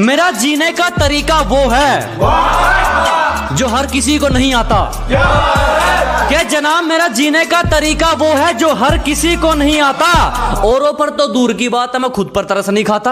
मेरा जीने का तरीका वो है जो हर किसी को नहीं आता। क्या जनाब, मेरा जीने का तरीका वो है जो हर किसी को नहीं आता? औरों पर तो दूर की बात है, मैं खुद पर तरस नहीं खाता।